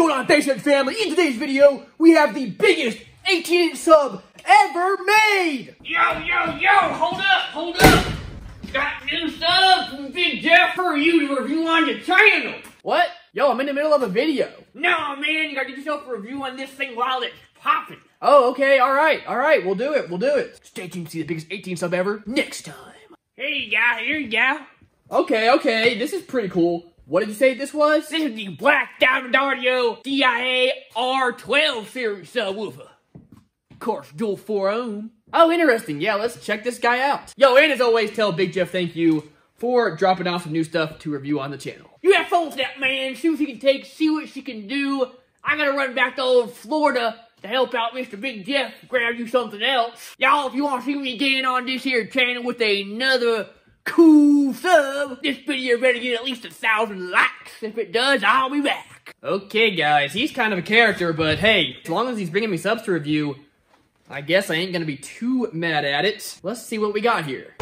going on, Thanks family? In today's video, we have the biggest 18-inch sub ever made! Yo, yo, yo, hold up, hold up! Got new stuff from Big Jeff for you to review on the channel! What? Yo, I'm in the middle of a video. No, man, you gotta get yourself a review on this thing while it's popping. Oh, okay, alright, alright, we'll do it, we'll do it. Stay tuned to see the biggest 18 sub ever next time. Here you go, here you go. Okay, okay, this is pretty cool. What did you say this was? This is the Black Diamond Audio DIA R12 series uh, subwoofer. Of course, dual 4 ohm. Oh, interesting. Yeah, let's check this guy out. Yo, and as always, tell Big Jeff thank you for dropping off some new stuff to review on the channel. You have fun with that, man. See what she can take, see what she can do. I gotta run back to old Florida to help out Mr. Big Jeff grab you something else. Y'all, if you want to see me again on this here channel with another cool sub, this video better get at least a thousand likes. If it does, I'll be back. Okay, guys, he's kind of a character, but hey, as long as he's bringing me subs to review, I guess I ain't gonna be too mad at it. Let's see what we got here.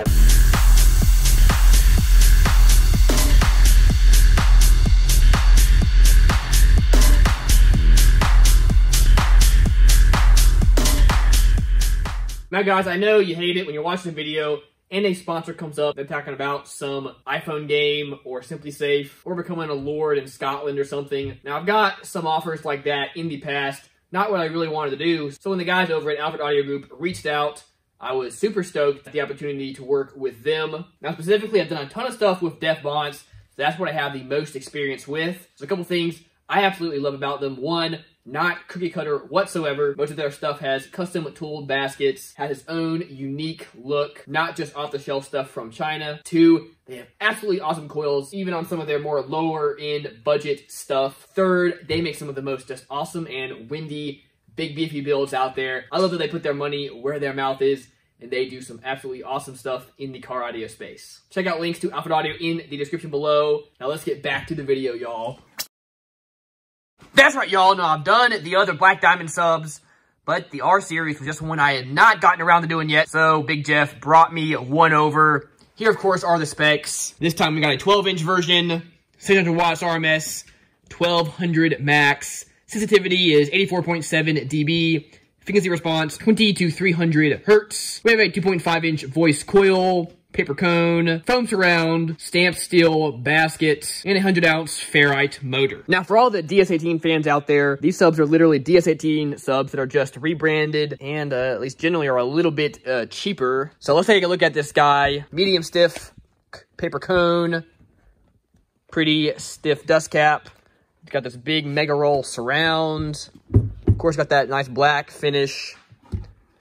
Now guys, I know you hate it when you're watching a video and a sponsor comes up, they're talking about some iPhone game or SimpliSafe or becoming a lord in Scotland or something. Now I've got some offers like that in the past, not what I really wanted to do. So when the guys over at Alphard Audio Group reached out, I was super stoked at the opportunity to work with them. Now specifically, I've done a ton of stuff with Deaf Bonce, so that's what I have the most experience with. So a couple things I absolutely love about them. One, not cookie cutter whatsoever. Most of their stuff has custom tooled baskets, has its own unique look, not just off the shelf stuff from China. Two, they have absolutely awesome coils, even on some of their more lower end budget stuff. Third, they make some of the most just awesome and windy big beefy builds out there. I love that they put their money where their mouth is and they do some absolutely awesome stuff in the car audio space. Check out links to Alphard Audio in the description below. Now let's get back to the video, y'all. That's right, y'all. No, I've done the other Black Diamond subs, but the R series was just one I had not gotten around to doing yet. So Big Jeff brought me one over. Here, of course, are the specs. This time we got a 12-inch version, 600 watts RMS, 1200 max. Sensitivity is 84.7 dB. Frequency response, 20 to 300 hertz. We have a 2.5 inch voice coil, paper cone, foam surround, stamped steel basket, and a 100 ounce ferrite motor. Now for all the DS18 fans out there, these subs are literally DS18 subs that are just rebranded and uh, at least generally are a little bit uh, cheaper. So let's take a look at this guy. Medium stiff paper cone, pretty stiff dust cap. It's got this big mega roll surround. Of course, got that nice black finish.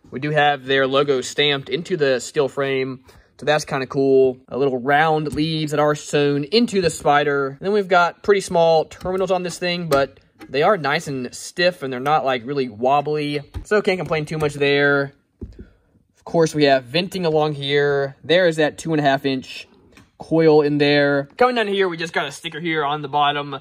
We do have their logo stamped into the steel frame. So that's kind of cool. A little round leaves that are sewn into the spider. And then we've got pretty small terminals on this thing, but they are nice and stiff and they're not like really wobbly. So can't complain too much there. Of course, we have venting along here. There is that two and a half inch coil in there. Coming down here, we just got a sticker here on the bottom.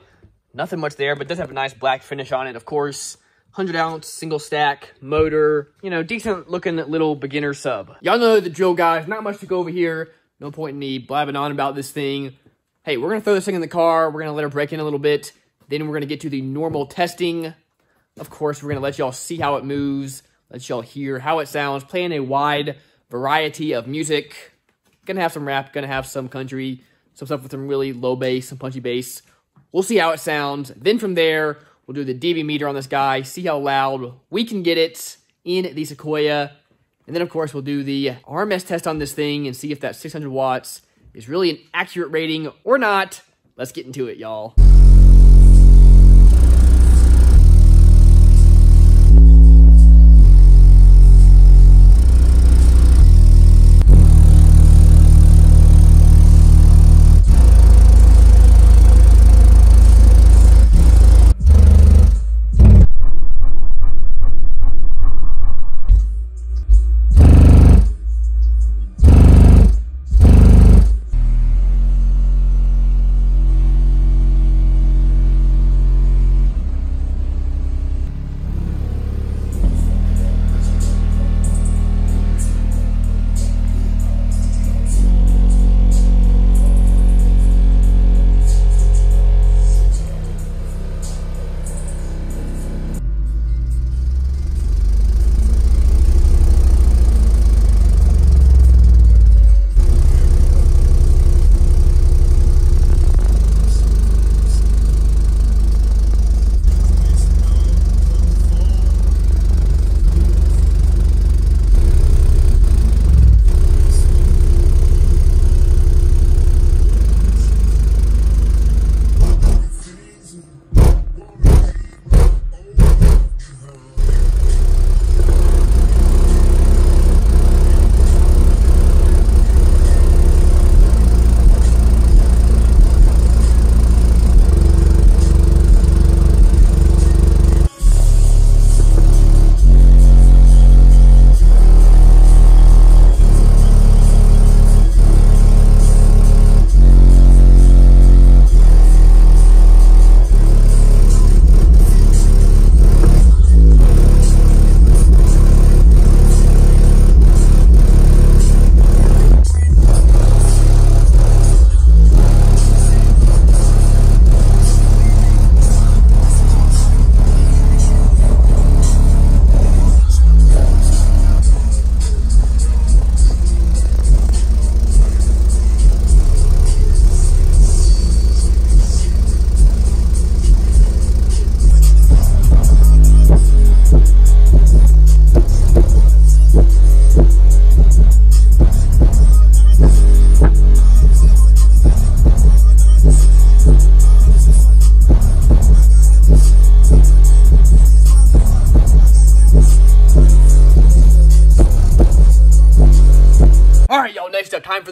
Nothing much there, but does have a nice black finish on it, of course. 100 ounce single stack motor, you know, decent looking little beginner sub. Y'all know the drill, guys. Not much to go over here. No point in me blabbing on about this thing. Hey, we're going to throw this thing in the car. We're going to let her break in a little bit. Then we're going to get to the normal testing. Of course, we're going to let y'all see how it moves. Let y'all hear how it sounds. Playing a wide variety of music. Gonna have some rap. Gonna have some country. Some stuff with some really low bass, some punchy bass. We'll see how it sounds. Then from there, We'll do the dB meter on this guy, see how loud we can get it in the Sequoia. And then, of course, we'll do the RMS test on this thing and see if that 600 watts is really an accurate rating or not. Let's get into it, y'all.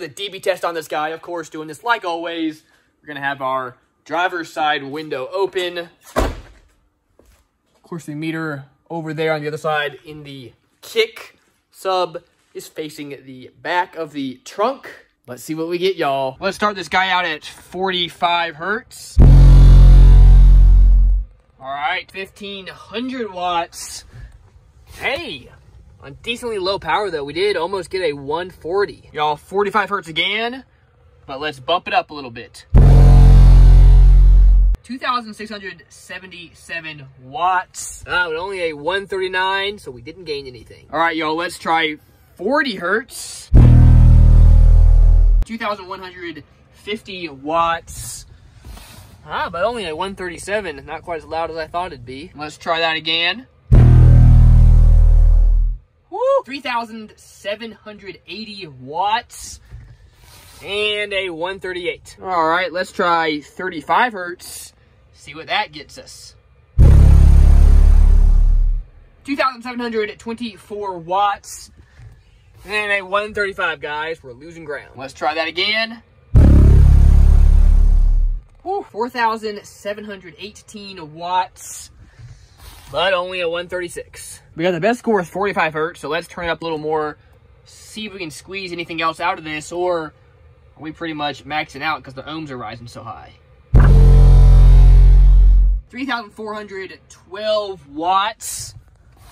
The DB test on this guy. Of course, doing this like always. We're going to have our driver's side window open. Of course, the meter over there on the other side in the kick sub is facing the back of the trunk. Let's see what we get, y'all. Let's start this guy out at 45 hertz. All right, 1500 watts. Hey, on decently low power though, we did almost get a 140. Y'all, 45 hertz again, but let's bump it up a little bit. 2,677 watts. Uh, but only a 139, so we didn't gain anything. All right, y'all, let's try 40 hertz. 2,150 watts. Ah, but only a 137. Not quite as loud as I thought it'd be. Let's try that again. Woo! 3,780 watts. And a 138. All right, let's try 35 hertz. See what that gets us. 2,724 watts. And a 135, guys. We're losing ground. Let's try that again. 4,718 watts, but only a 136. We got the best score with 45 hertz, so let's turn it up a little more, see if we can squeeze anything else out of this, or are we pretty much maxing out because the ohms are rising so high. 3,412 watts.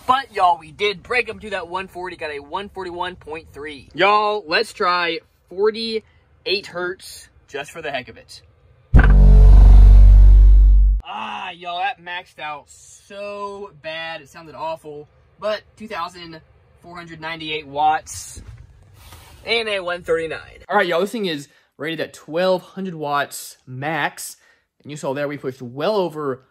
But, y'all, we did break them to that 140, got a 141.3. Y'all, let's try 48 hertz just for the heck of it. Ah, y'all, that maxed out so bad. It sounded awful. But 2,498 watts and a 139. All right, y'all, this thing is rated at 1,200 watts max. And you saw there we pushed well over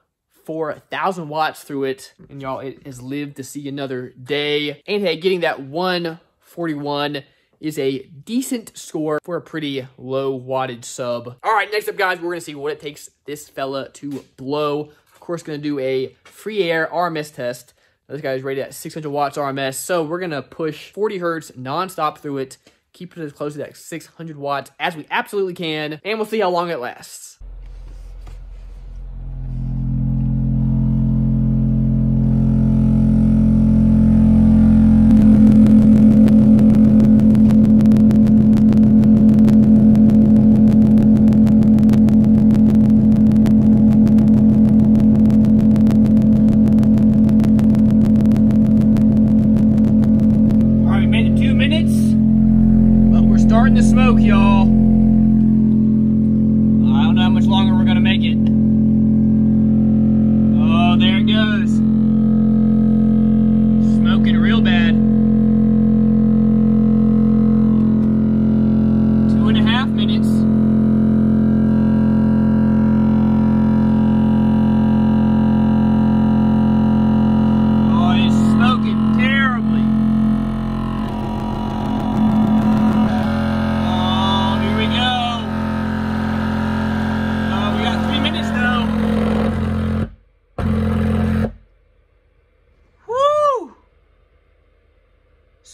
4,000 watts through it. And y'all, it has lived to see another day. And hey, getting that 141 is a decent score for a pretty low wattage sub. All right, next up, guys, we're gonna see what it takes this fella to blow. Of course, gonna do a free air RMS test. This guy's rated at 600 watts RMS, so we're gonna push 40 hertz nonstop through it, keep it as close to that 600 watts as we absolutely can, and we'll see how long it lasts.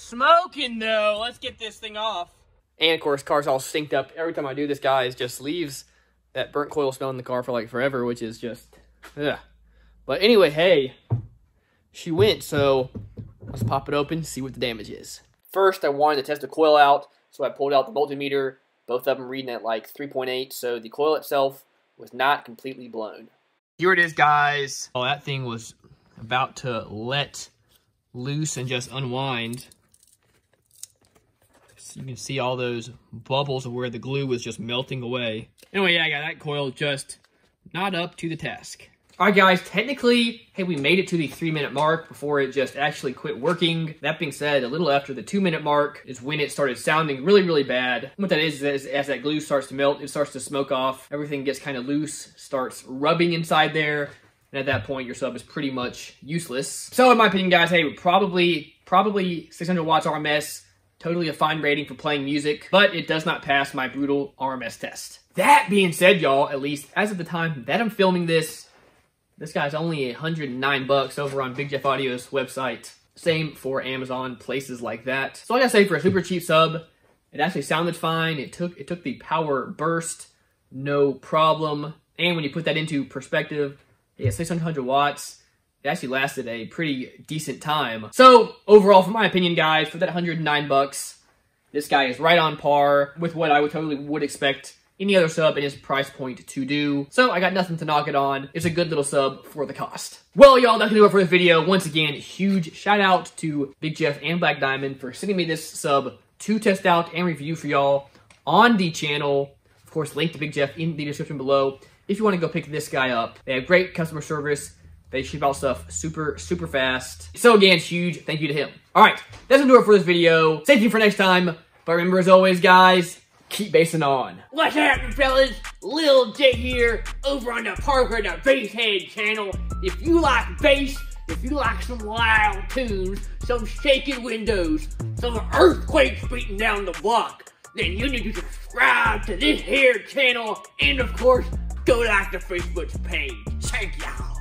Smoking though. Let's get this thing off. And of course, car's all synced up. Every time I do this, guys, just leaves that burnt coil smell in the car for like forever, which is just, ugh. But anyway, hey, she went, so let's pop it open, see what the damage is. First, I wanted to test the coil out, so I pulled out the multimeter, both of them reading at like 3.8, so the coil itself was not completely blown. Here it is, guys. Oh, that thing was about to let loose and just unwind. So you can see all those bubbles of where the glue was just melting away. Anyway, yeah, I got that coil just not up to the task. All right, guys, technically, hey, we made it to the three minute mark before it just actually quit working. That being said, a little after the two minute mark is when it started sounding really, really bad. What that is, is as that glue starts to melt, it starts to smoke off. Everything gets kind of loose, starts rubbing inside there. And at that point, your sub is pretty much useless. So in my opinion, guys, hey, probably, probably 600 watts RMS, totally a fine rating for playing music, but it does not pass my brutal RMS test. That being said, y'all, at least as of the time that I'm filming this, this guy's only 109 bucks over on Big Jeff Audio's website. Same for Amazon, places like that. So I say, for a super cheap sub, It actually sounded fine. It took it took the power burst, no problem. And when you put that into perspective, yeah, 600 watts. It actually lasted a pretty decent time. So overall, for my opinion, guys, for that 109 bucks, this guy is right on par with what I would totally would expect any other sub in his price point to do. So I got nothing to knock it on. It's a good little sub for the cost. Well, y'all, that's gonna do it for this video. Once again, huge shout out to Big Jeff and Black Diamond for sending me this sub to test out and review for y'all on the channel. Of course, link to Big Jeff in the description below if you want to go pick this guy up. They have great customer service. They ship out stuff super, super fast. So again, it's huge thank you to him. All right, that's gonna do it for this video. Thank you for next time. But remember, as always, guys, keep basing on. What's happening, fellas? Lil J here, over on the Parker the Basshead channel. If you like bass, if you like some loud tunes, some shaking windows, some earthquakes beating down the block, then you need to subscribe to this here channel, and of course, go like the Facebook page. Thank y'all.